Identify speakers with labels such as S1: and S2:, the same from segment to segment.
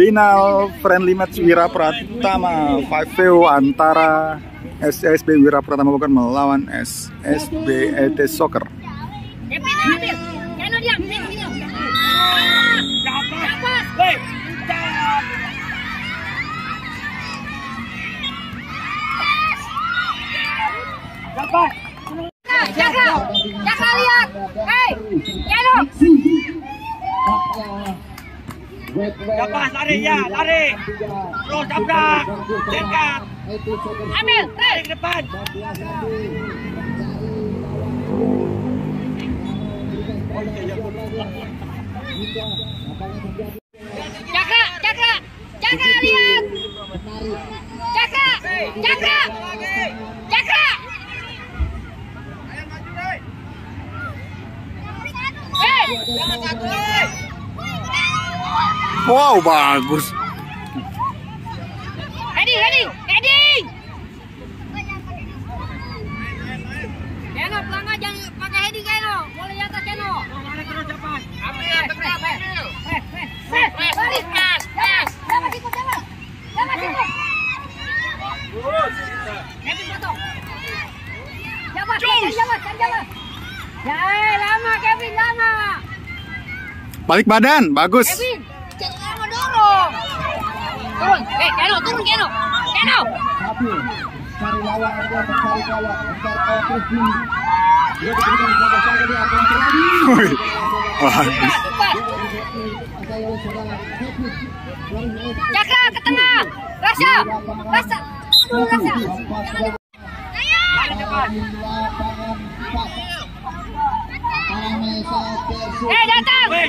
S1: Final friendly match Wira Pratama 5 antara SSB Wira Pratama bukan melawan SSB ET Soccer.
S2: Jaga,
S3: Lepas lari ya, lari. Terus tabrak. Dekat.
S2: Ambil,
S3: Lari ke depan.
S2: jaga, jaga, jaga lihat. Jaga, jaga, jaga. Hei,
S1: Wow, bagus.
S2: heading, heading, heading. Jano, pelangga jangan pakai heading Jano. Boleh di atas. Eh, eh, eh. Ya, eh, lama.
S1: Balik badan, bagus.
S2: Kevin. Turun, eh, Keno, turun Keno. Keno.
S4: cari lawan dia mencari kawan mencari kawan terus dia diberikan kepada saya dia akan terjadi Ed
S2: Jaga ke tengah. Aduh,
S4: Paramesa versus
S2: Eh, datang.
S3: Weh.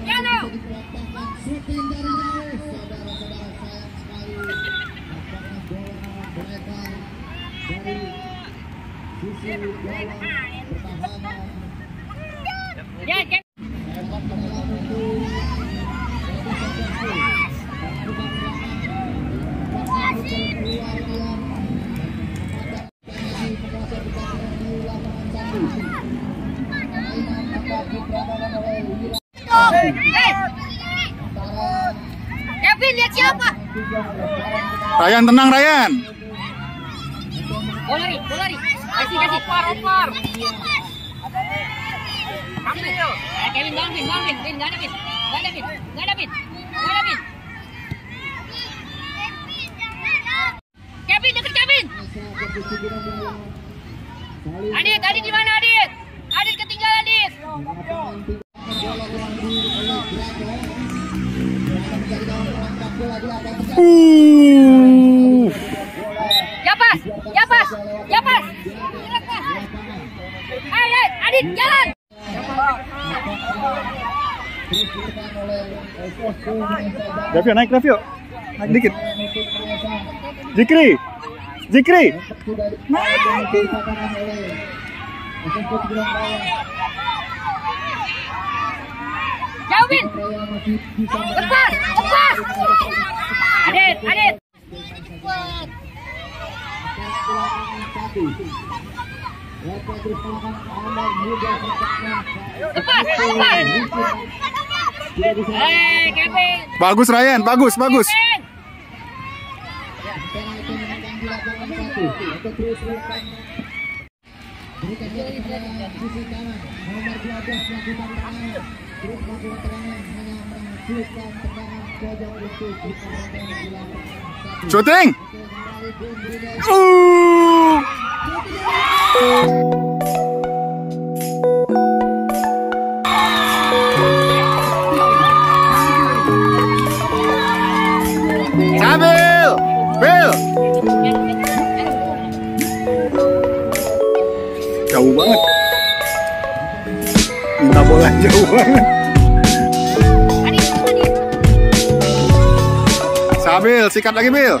S2: Keno.
S4: siapa shooting dari sayang sekali dari sisi
S2: Ya, Keno.
S4: lempar ke dalam untuk
S2: Eh. Kevin, lihat siapa?
S1: Ryan tenang Ryan.
S2: Bola lari, bola lari. Kasih, kasih. Opar, opar. Ambil. Eh, Kevin, jangan Vin, jangan Vin. Vin, nggak ada Vin. Nggak ada Vin. Nggak ada Vin. Nggak ada Vin. Kevin, Kevin. Adit, Adit di mana Adit? Adit ketinggalan Adit.
S1: Uh.
S2: Ya pas, ya pas. Ayo, Adit, jalan.
S1: Davio naik Davio. Naik dikit. Zikri. Zikri.
S2: Jauh, Vin. Lepas, lepas. Adit, Adit.
S1: Bagus Ryan, bagus, bagus.
S2: Kevin.
S4: Berikan dia kepada sisi kanan nomor 12 melakukan tendangan terus melakukan tendangan hanya menghasilkan tendangan pojok untuk diperhatikan
S1: Sambil, Jauh banget.
S4: Minta bola
S1: jauh. Sambil sikat lagi
S4: mil.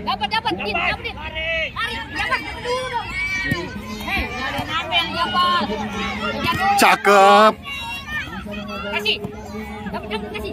S4: Dapat, dapat, dit, dapat, dit.
S5: Lari.
S4: Lari, dapat, dapat dulu dong. Hei, ada nama yang dapat. Kejar dulu.
S1: Cakep.
S4: Kasih. Dapat, dapat, kasih.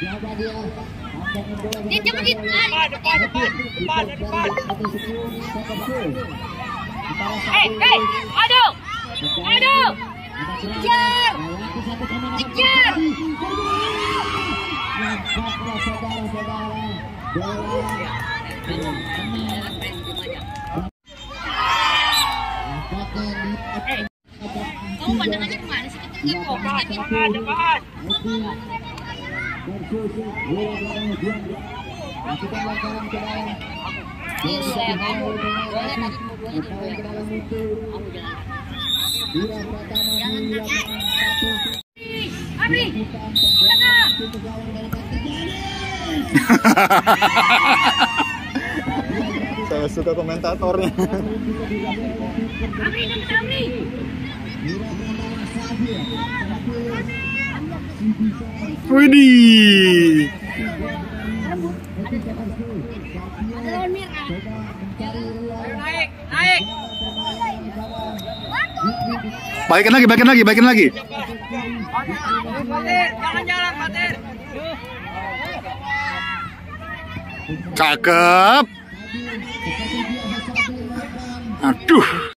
S4: dia.
S2: Ambangan bola
S4: Dit, cepat, dit.
S5: Depan, depan, depan. Depan, depan.
S2: atau sepuluh satu gol. Antara
S4: Hei, hei, aduh. Aduh. Kejar.
S2: Melewati satu kemenangan.
S4: Kejar.
S2: Nampaknya saudara-saudara. Bola. Nampaknya di
S4: Kamu pandangannya ke mana sih? Kita lihat kok.
S5: Depan, depan,
S2: bola. Masukkan ke dalam.
S4: Iya,
S2: ke dalam itu. Dua di lapangan satu.
S4: Tengah.
S2: Gawang dari kaki.
S1: Saya suka komentatornya.
S4: Amri, dapat Amri.
S1: Widih. Baikin lagi, baikin lagi, baikin lagi. Cakep. Aduh.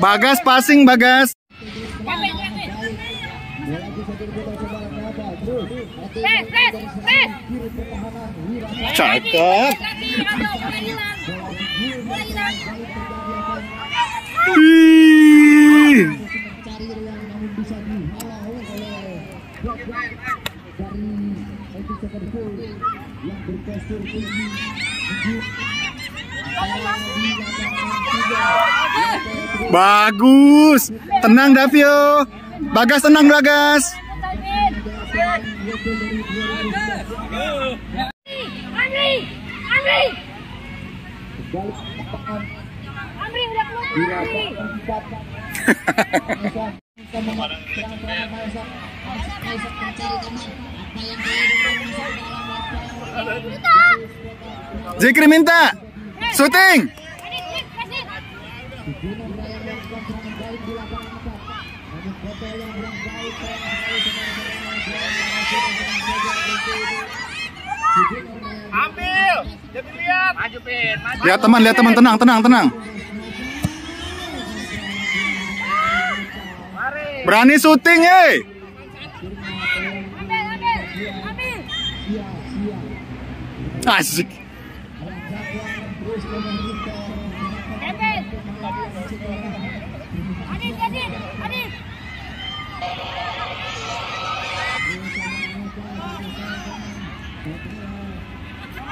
S1: Bagas passing, Bagas.
S2: Bola
S1: Cakep. Bagus. Tenang Davio. Bagas tenang Bagas.
S4: Amri. Amri. Amri udah keluar. Amri.
S2: lapangan empat Maesa bisa memasukkan serangan Maesa Maesa mencari teman apa yang dilakukan masuk dalam lapangan
S1: Zikri minta. Syuting.
S4: Adit, Adit, kasih.
S2: Gunung Raya melakukan serangan balik di lapangan empat. Namun foto yang kurang baik sayang sekali saudara-saudara. Bola masuk ke dalam gawang itu. Gunung Raya
S5: Ambil. Jadi lihat. Maju, Pin. Maju.
S1: Lihat teman, lihat teman, tenang, tenang, tenang. Berani syuting, eh.
S4: Ambil, ambil. Ambil.
S1: Asik.
S4: Adit, Adit, Adit. Bagas lihat itu Bagas.
S6: Eh, jauhin. Min.
S5: Kevin depan Kevin. Lari.
S6: Lari. Lawan, lawan, lawan.
S4: Tangkep.
S6: Eh, eh, jangan dilihatin. Dikejar. Jangan dilihat. Orang yang boleh lihatin.
S1: Tengah bergantian dilakukan oleh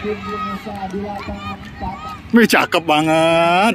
S1: tim Indonesia di lapangan 4
S4: Wih, cakep banget.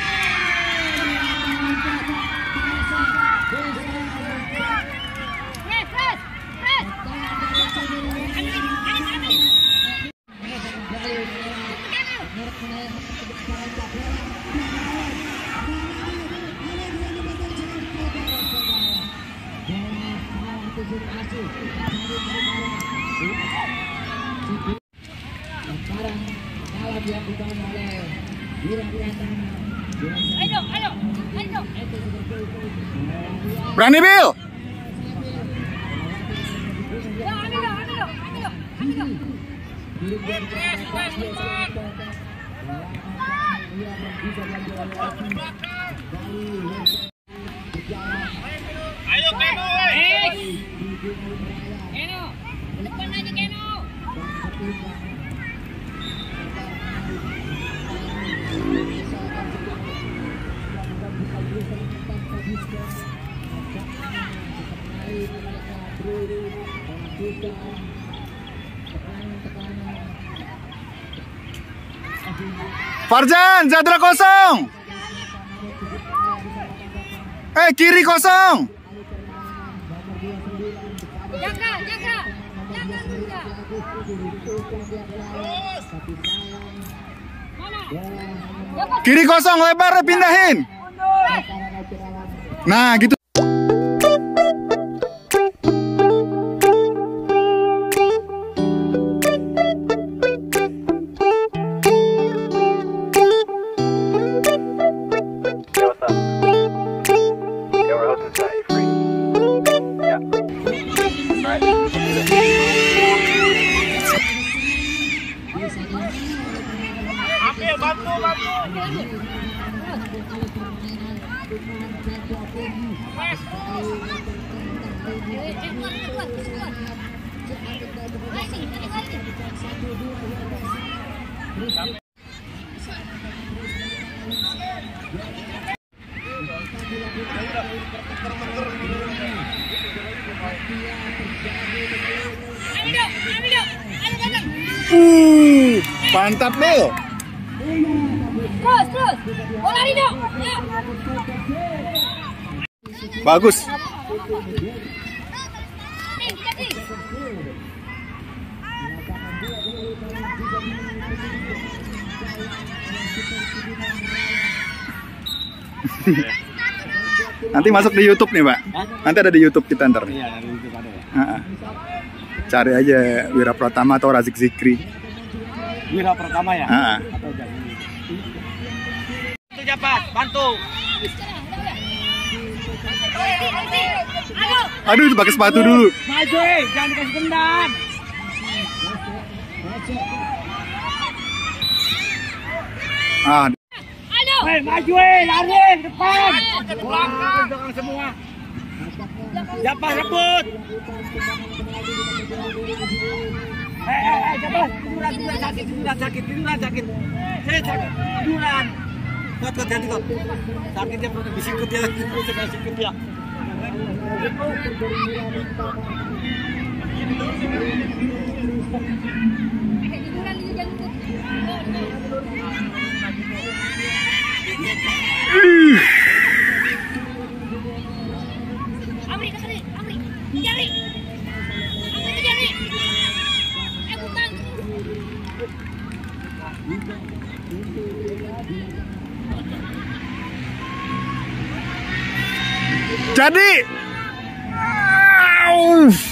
S1: Sekarang kalah dilakukan oleh Wira Pratama.
S6: Ayo, ayo, ayo.
S4: Berani Bill. Farjan, Zadra kosong. Eh, kiri kosong.
S6: Jaga, jaga. Jaga.
S4: Kiri kosong, lebar pindahin. Nah, gitu.
S6: Ayo, datang.
S4: Uh, mantap Bill.
S6: Terus, terus. Ya.
S4: Bagus. Nanti masuk di YouTube nih, Pak. Nanti ada di YouTube kita ntar.
S5: Iya, ada ya.
S4: Cari aja Wira Pratama atau Razik Zikri.
S5: Wira pertama ya. Atau jangan. Itu Japat, bantu.
S4: Aduh, itu pakai sepatu dulu.
S5: Maju, eh. jangan dikasih tendang.
S4: Ah.
S5: Hei, maju, eh. lari depan. Belakang. Belakang semua. Japat rebut. Eh, eh, eh, Japat. Tiduran, tiduran sakit, tiduran sakit, tiduran sakit. Saya sakit, kuat, ganti kuat. Sakitnya perut disikut ya, perut disikut ya.
S6: Eh,
S4: jadi. Au.